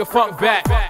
The funk back.